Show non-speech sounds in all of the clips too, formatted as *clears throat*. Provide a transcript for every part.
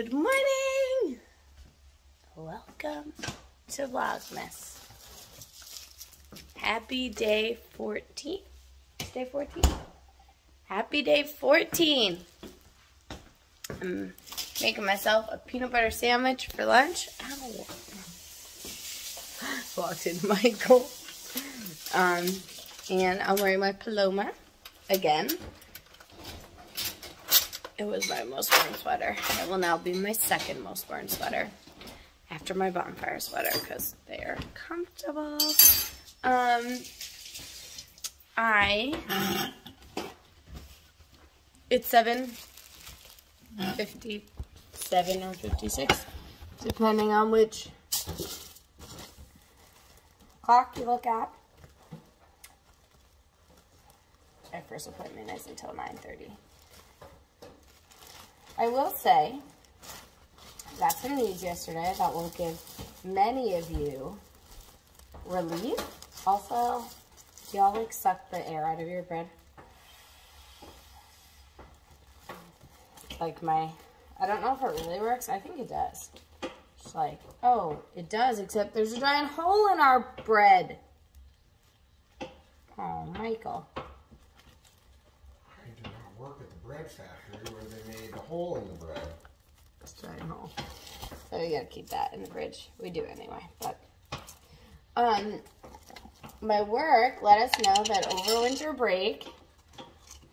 Good morning! Welcome to Vlogmas. Happy day 14. Day 14? Happy day 14. I'm making myself a peanut butter sandwich for lunch. Ow. *gasps* Walked in Michael. *laughs* Um, and I'm wearing my Paloma again. It was my most worn sweater. It will now be my second most worn sweater after my bonfire sweater because they are comfortable. Um, I, it's 7, 57 or 56, depending on which clock you look at. My first appointment is until 9.30. I will say, got some news yesterday that will give many of you relief. Also, y'all like suck the air out of your bread? Like my, I don't know if it really works. I think it does. It's like, oh, it does, except there's a giant hole in our bread. Oh, Michael. Work at the bread factory where they made the hole in the bread. It's a giant hole. So we gotta keep that in the fridge. We do anyway, but um my work let us know that over winter break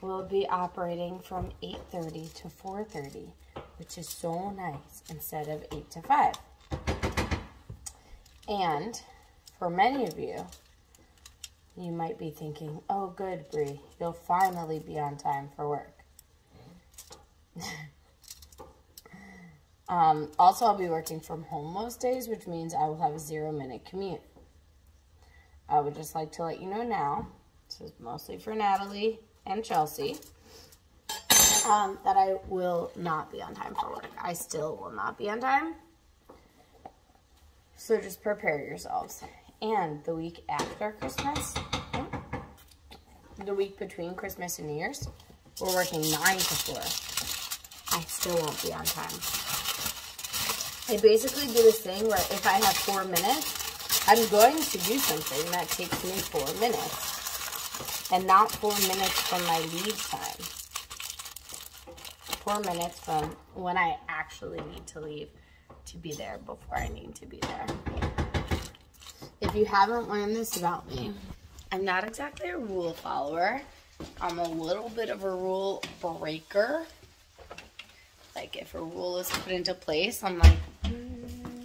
we'll be operating from 8.30 to 4.30, which is so nice, instead of 8 to 5. And for many of you, you might be thinking, oh good, Brie, you'll finally be on time for work. *laughs* Um, also, I'll be working from home most days, which means I will have a zero minute commute. I would just like to let you know now, this is mostly for Natalie and Chelsea, um, that I will not be on time for work. I still will not be on time. So just prepare yourselves. And the week after Christmas, the week between Christmas and New Year's, we're working 9 to 4. I still won't be on time. I basically do this thing where if I have four minutes, I'm going to do something that takes me four minutes. And not four minutes from my leave time. Four minutes from when I actually need to leave to be there before I need to be there. You haven't learned this about me, I'm not exactly a rule follower. I'm a little bit of a rule breaker. Like if a rule is put into place, I'm like, hmm,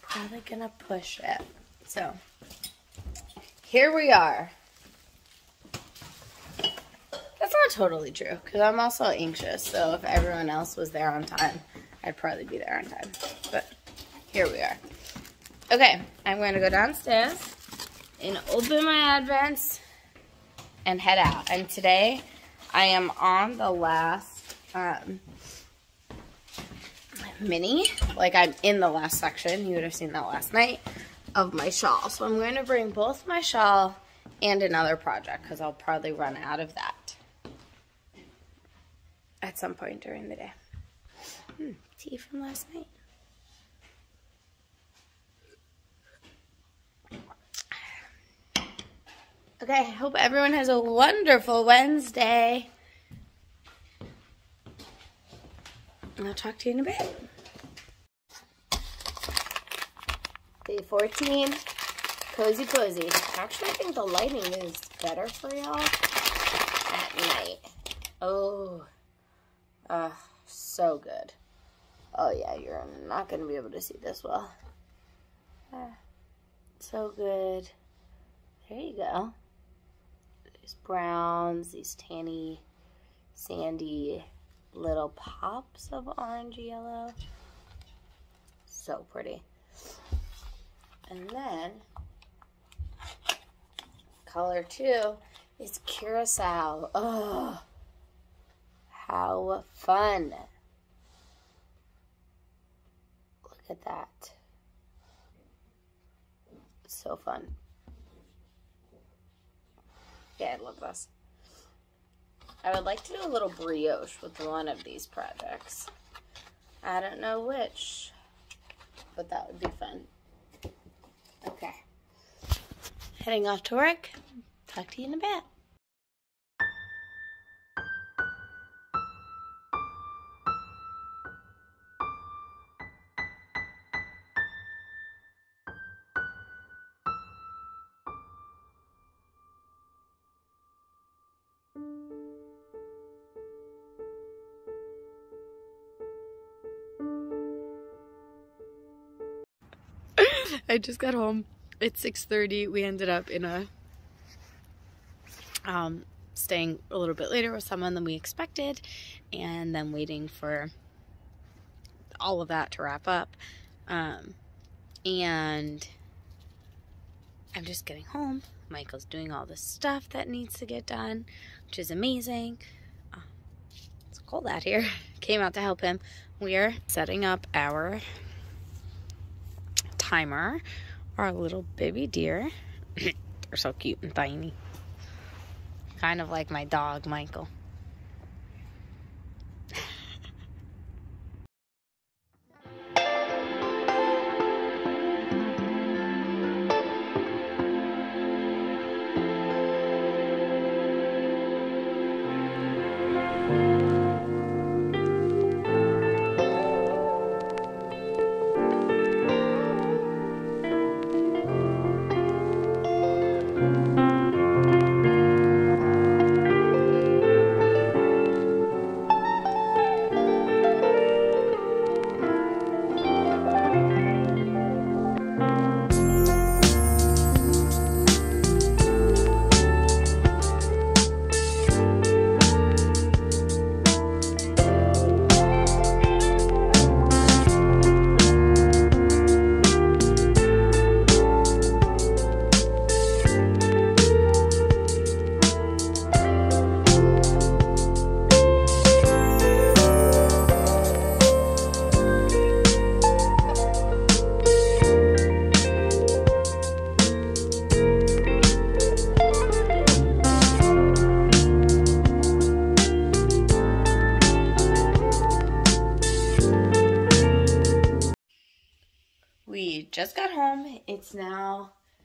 probably gonna push it. So here we are. That's not totally true because I'm also anxious. So if everyone else was there on time, I'd probably be there on time. But here we are. Okay, I'm going to go downstairs and open my advents and head out. And today I am on the last um, mini. Like I'm in the last section. You would have seen that last night of my shawl. So I'm going to bring both my shawl and another project because I'll probably run out of that at some point during the day. Hmm, tea from last night. Okay, I hope everyone has a wonderful Wednesday. And I'll talk to you in a bit. Day 14, cozy cozy. Actually, I think the lighting is better for y'all at night. Oh, uh, so good. Oh yeah, you're not to be able to see this well. Uh, so good. There you go. These browns, these tanny, sandy little pops of orange yellow. So pretty. And then color two is curacao. Oh, how fun. Look at that. So fun. Yeah, I love this. I would like to do a little brioche with one of these projects. I don't know which, but that would be fun. Okay. Heading off to work. Talk to you in a bit. *laughs* I just got home. It's 6:30. We ended up in a um staying a little bit later with someone than we expected and then waiting for all of that to wrap up. Um and I'm just getting home. Michael's doing all the stuff that needs to get done, which is amazing. Um, it's cold out here. *laughs* Came out to help him. We're setting up our timer, our little baby deer. *clears throat* They're so cute and tiny. Kind of like my dog, Michael.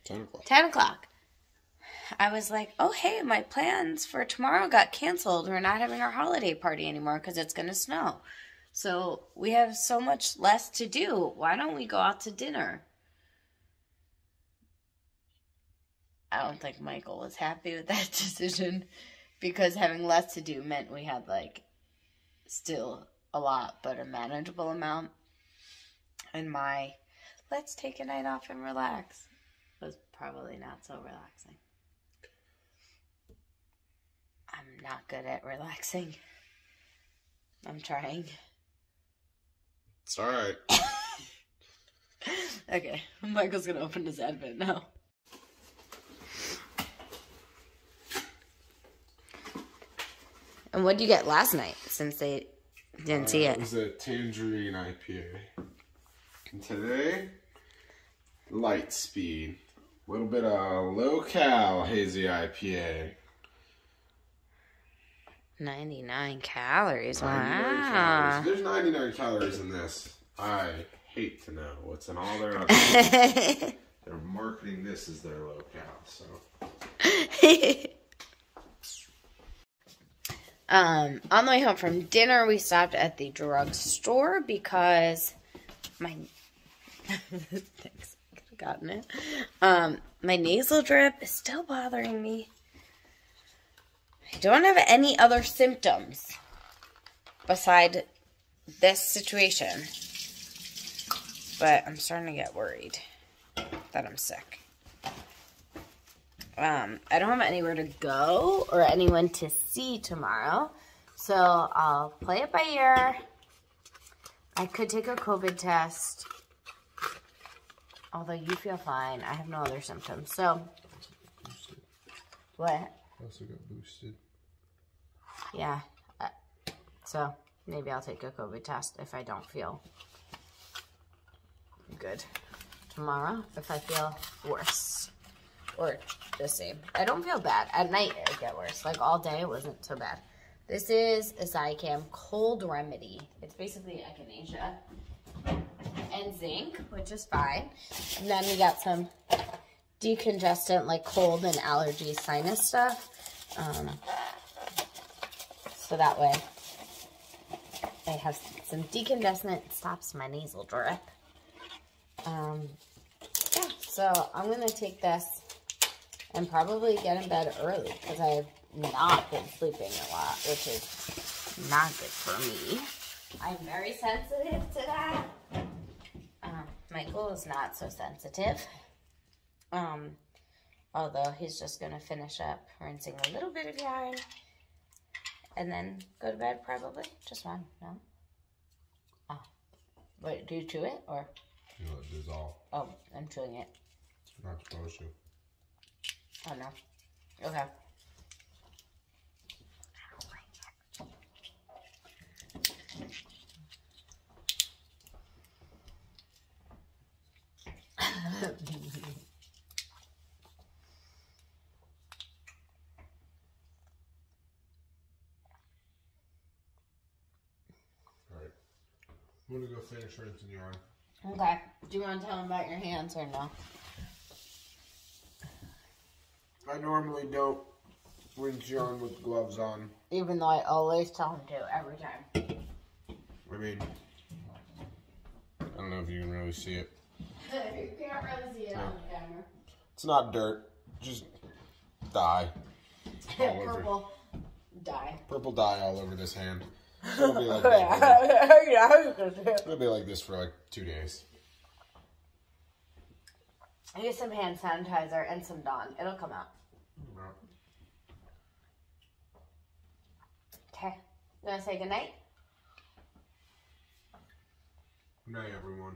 10 o'clock. 10 o'clock. I was like, oh, hey, my plans for tomorrow got canceled. We're not having our holiday party anymore because it's going to snow. So we have so much less to do. Why don't we go out to dinner? I don't think Michael was happy with that *laughs* decision because having less to do meant we had like still a lot, but a manageable amount. And my let's take a night off and relax was probably not so relaxing. I'm not good at relaxing. I'm trying. It's alright. *laughs* Okay, Michael's gonna open his advent now. And what did you get last night since they didn't see Uh, it? It was a tangerine IPA. And today, light speed. A little bit of low cal hazy IPA. 99 calories. 99 Wow. calories. There's 99 calories in this. I hate to know what's in all their *laughs* other. They're marketing this as their low cal, so. *laughs* um, on the way home from dinner, we stopped at the drugstore because my *laughs* thanks, I could have gotten it. Um, my nasal drip is still bothering me. I don't have any other symptoms beside this situation, but I'm starting to get worried that I'm sick. Um, I don't have anywhere to go or anyone to see tomorrow. So I'll play it by ear. I could take a COVID test. Although you feel fine. I have no other symptoms. So, what? Also got boosted. Yeah. Uh, So, maybe I'll take a COVID test if I don't feel good tomorrow. If I feel worse or the same. I don't feel bad. At night, it get worse. Like all day, it wasn't so bad. This is a Zicam cold remedy. It's basically echinacea and zinc, which is fine. And then we got some decongestant, like cold and allergy sinus stuff. Um, so that way I have some decongestant, stops my nasal drip. Um, yeah, so I'm going to take this and probably get in bed early because I have not been sleeping a lot, which is not good for me. I'm very sensitive to that. Michael is not so sensitive. *laughs* Um, although he's just going to finish up rinsing a little bit of yarn and then go to bed probably. Just one, no? Oh. Wait, do you chew it or? You let it dissolve. Oh, I'm chewing it. You're not supposed to. Oh no. Okay. I'm gonna go finish rinsing yarn. Okay. Do you want to tell him about your hands or no? I normally don't rinse yarn with gloves on. Even though I always tell him to every time. I mean, I don't know if you can really see it. *laughs* you see it on the camera. It's not dirt, just dye. *laughs* Purple dye. Purple dye all over this hand. So it'll be like *laughs* this. for- yeah, you can see it. It'll be like this for like two days. Use some hand sanitizer and some Dawn. It'll come out. Okay. You want to say goodnight? Good night, everyone.